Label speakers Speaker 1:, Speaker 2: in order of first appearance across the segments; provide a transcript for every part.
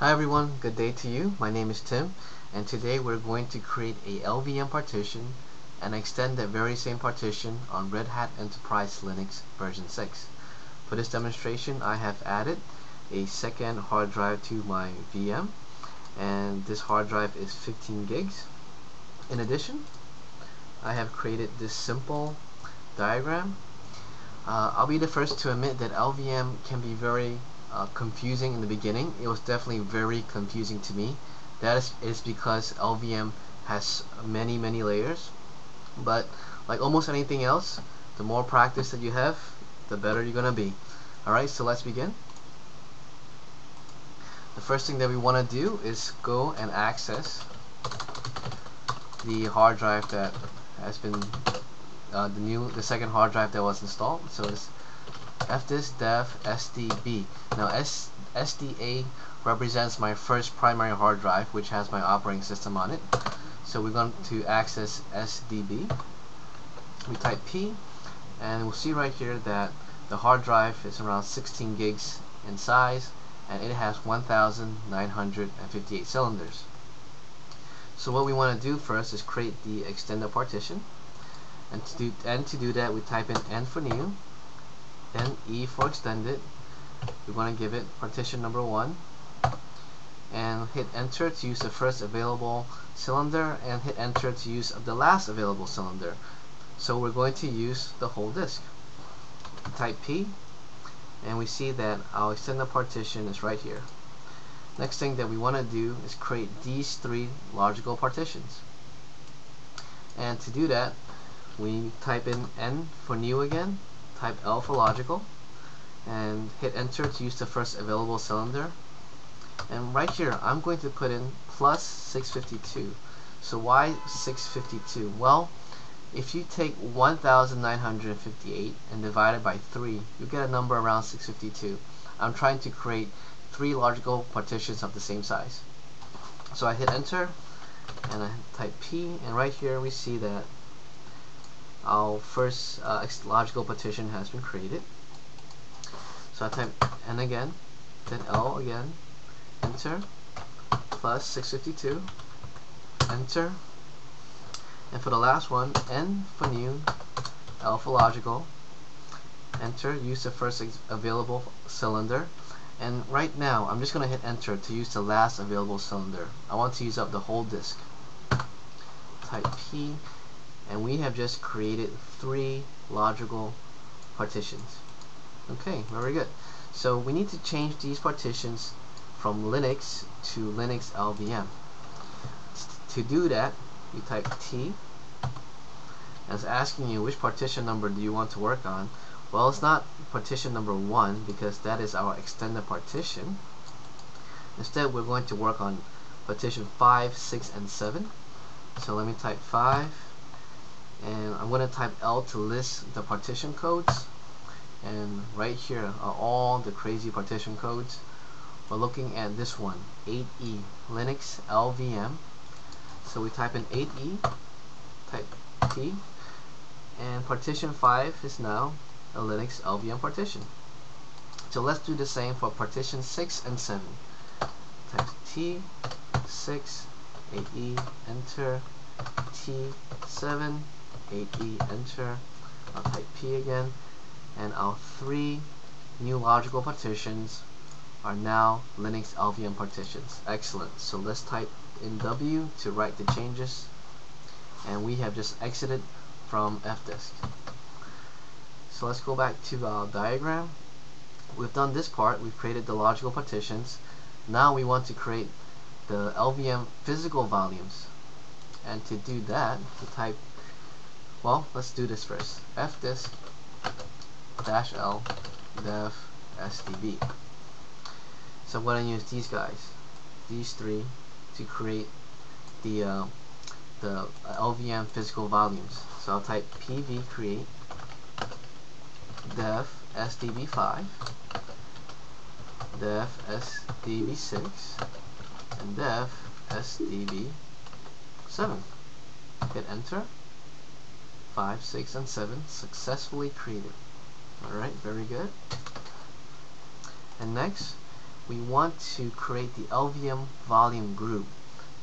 Speaker 1: Hi everyone, good day to you. My name is Tim and today we're going to create a LVM partition and extend that very same partition on Red Hat Enterprise Linux version 6. For this demonstration I have added a second hard drive to my VM and this hard drive is 15 gigs. In addition, I have created this simple diagram. Uh, I'll be the first to admit that LVM can be very uh, confusing in the beginning. It was definitely very confusing to me. That is, is because LVM has many many layers but like almost anything else the more practice that you have the better you're gonna be alright so let's begin the first thing that we want to do is go and access the hard drive that has been uh, the new the second hard drive that was installed so it's fdisk dev sdb now S SDA represents my first primary hard drive which has my operating system on it. So we're going to access SDB we type P and we'll see right here that the hard drive is around 16 gigs in size and it has 1958 cylinders. So what we want to do first is create the extended partition. And to do and to do that we type in N for new then E for extended. We want to give it partition number one. And hit enter to use the first available cylinder and hit enter to use the last available cylinder. So we're going to use the whole disk. Type P and we see that our extended partition is right here. Next thing that we want to do is create these three logical partitions. And to do that we type in N for new again type L for logical and hit enter to use the first available cylinder. And right here I'm going to put in plus 652 so why 652 well if you take 1958 and divide it by 3 you get a number around 652 I'm trying to create three logical partitions of the same size. So I hit enter and I type P and right here we see that our first uh, logical partition has been created so I type N again, then L again, enter, plus 652, enter, and for the last one, N for new, L for logical, enter, use the first available cylinder, and right now I'm just going to hit enter to use the last available cylinder. I want to use up the whole disk. Type P, and we have just created three logical partitions. Okay, very good. So we need to change these partitions from Linux to Linux LVM. To do that, you type T. It's asking you which partition number do you want to work on. Well, it's not partition number 1 because that is our extended partition. Instead, we're going to work on partition 5, 6, and 7. So let me type 5 and I'm going to type L to list the partition codes. And right here are all the crazy partition codes. We're looking at this one 8E Linux LVM so we type in 8E type T. And partition 5 is now a Linux LVM partition. So let's do the same for partition 6 and 7 type T 6 8E enter T7 8E enter I'll type P again and our three new logical partitions are now Linux LVM partitions. Excellent. So let's type in W to write the changes and we have just exited from fdisk. So let's go back to our diagram. We've done this part, we've created the logical partitions. Now we want to create the LVM physical volumes. And to do that, we type, well, let's do this first. fdisk dash L dev SDB. So I'm going to use these guys, these three, to create the uh, the LVM physical volumes. So I'll type pv create dev SDB5, dev SDB6, and dev SDB7. Hit enter. 5, 6, and 7 successfully created. Alright, very good. And next, we want to create the LVM volume group.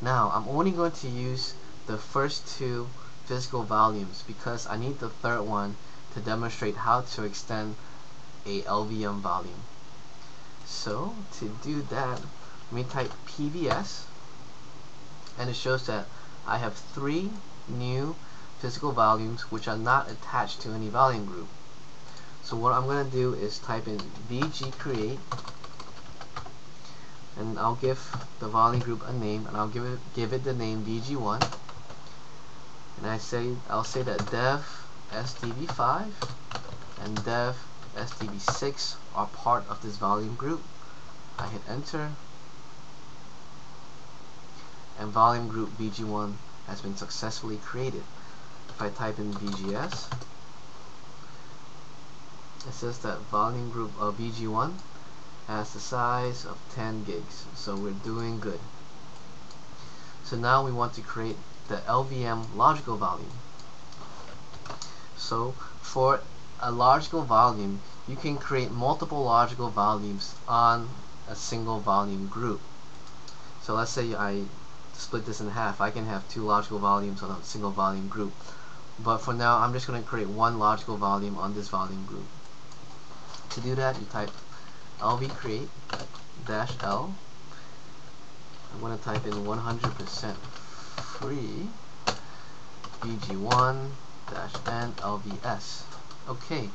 Speaker 1: Now, I'm only going to use the first two physical volumes because I need the third one to demonstrate how to extend a LVM volume. So, to do that, let me type PVS and it shows that I have three new physical volumes which are not attached to any volume group. So what I'm going to do is type in vg create and I'll give the volume group a name and I'll give it give it the name vg1 and I say I'll say that dev sdb5 and dev sdb6 are part of this volume group. I hit enter and volume group vg1 has been successfully created if I type in vgs it says that volume group of vg1 has the size of 10 gigs so we're doing good. So now we want to create the LVM logical volume. So for a logical volume you can create multiple logical volumes on a single volume group. So let's say I split this in half. I can have two logical volumes on a single volume group but for now I'm just going to create one logical volume on this volume group. To do that you type lv create dash l. I'm going to type in 100% free vg1 dash n lvs okay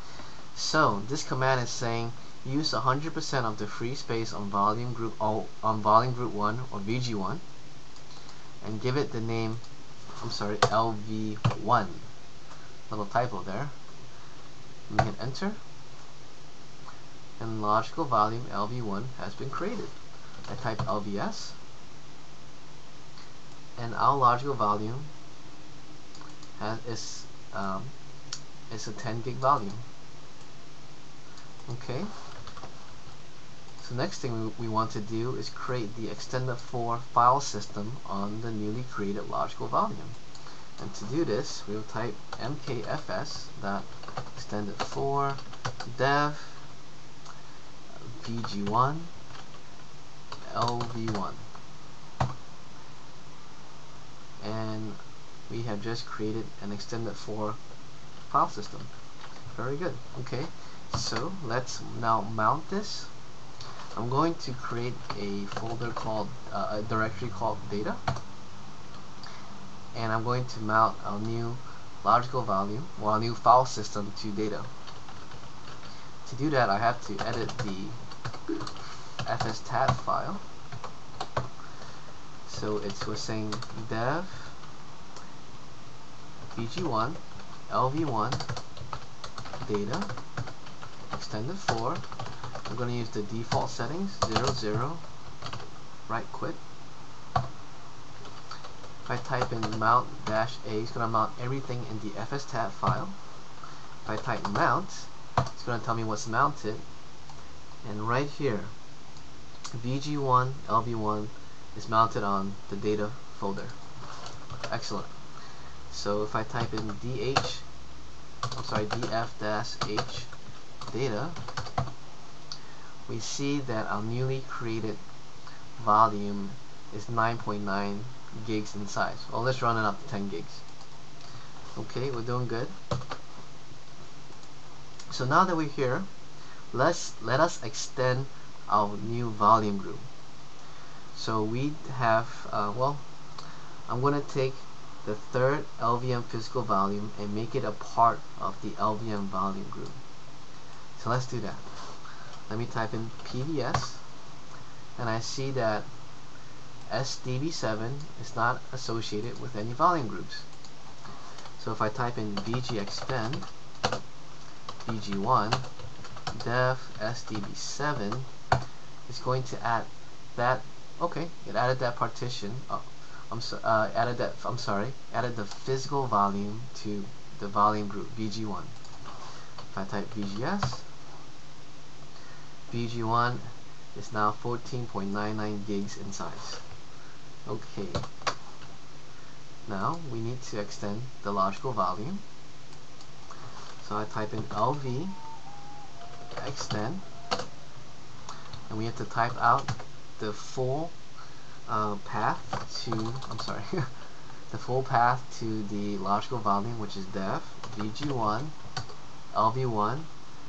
Speaker 1: so this command is saying use 100% of the free space on volume group on volume group 1 or vg1 and give it the name I'm sorry lv1 little typo there me hit enter and logical volume LV1 has been created. I type LVS and our logical volume has, is, um, is a 10 gig volume. Okay. So next thing we, want to do is create the extended4 file system on the newly created logical volume. And to do this, we will type mkfs dot extended4 dev VG1, LV1. And we have just created an extended4 file system. Very good. Okay, so let's now mount this. I'm going to create a folder called, uh, a directory called data. And I'm going to mount a new logical volume, or a new file system to data. To do that, I have to edit the fstab file. So it's we're saying dev vg1 lv1 data extended 4 I'm going to use the default settings 0 0 right quit if I type in mount dash a it's going to mount everything in the fstab file. If I type mount it's going to tell me what's mounted. And right here VG1 LV1 is mounted on the data folder. Excellent. So if I type in DH I'm sorry df-h data we see that our newly created volume is 9.9 gigs in size. Well let's run it up to 10 gigs. Okay we're doing good. So now that we're here let's let us extend our new volume group. So we have uh, well I'm gonna take the third LVM physical volume and make it a part of the LVM volume group. So let's do that let me type in PVS and I see that SDB7 is not associated with any volume groups. So if I type in VG extend VG1 dev sdb7 is going to add that okay it added that partition oh, I'm so, uh, added that I'm sorry added the physical volume to the volume group VG1 if I type VGS VG1 is now 14.99 gigs in size. Okay. Now we need to extend the logical volume. So I type in LV extend and we have to type out the full uh, path to I'm sorry the full path to the logical volume which is dev vg1 lv1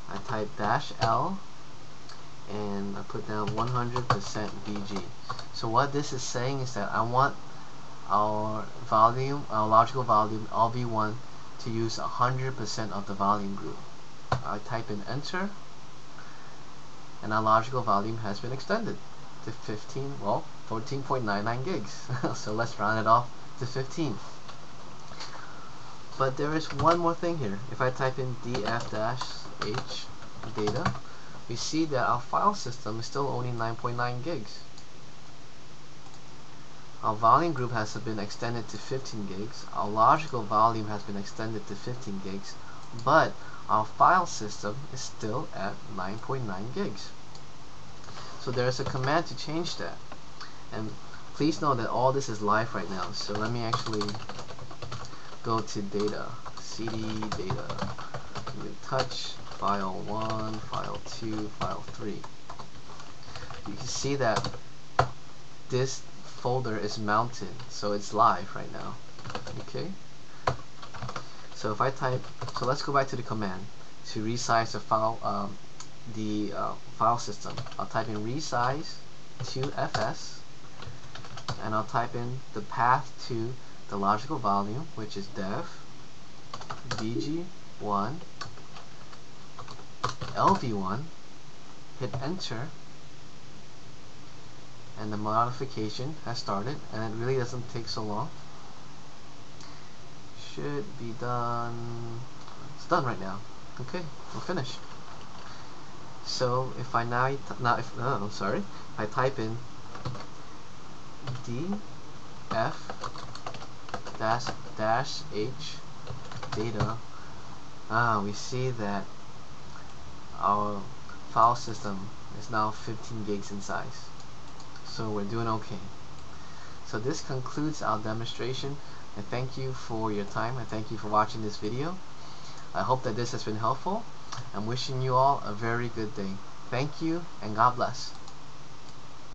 Speaker 1: I type dash l and I put down 100% vg so what this is saying is that I want our volume our logical volume lv1 to use 100% of the volume group. I type in enter and our logical volume has been extended to 15 well 14.99 gigs. So let's round it off to 15 but there is one more thing here. If I type in df-h data we see that our file system is still only 9.9 .9 gigs. Our volume group has been extended to 15 gigs. Our logical volume has been extended to 15 gigs but our file system is still at 9.9 .9 gigs. So there's a command to change that. And please know that all this is live right now. So let me actually go to data cd data. Touch file 1 file 2 file 3 you can see that this folder is mounted so it's live right now. Okay? So if I type so let's go back to the command. To resize the file um, the uh, file system. I'll type in resize to fs and I'll type in the path to the logical volume which is dev vg1 lv1 hit enter and the modification has started and it really doesn't take so long. Should be done it's done right now. Okay we're finished. So if I now now if oh, I'm sorry. I type in d f dash dash h data. Ah we see that our file system is now 15 gigs in size. So we're doing okay. So this concludes our demonstration. And thank you for your time. And thank you for watching this video. I hope that this has been helpful. I'm wishing you all a very good day. Thank you and God bless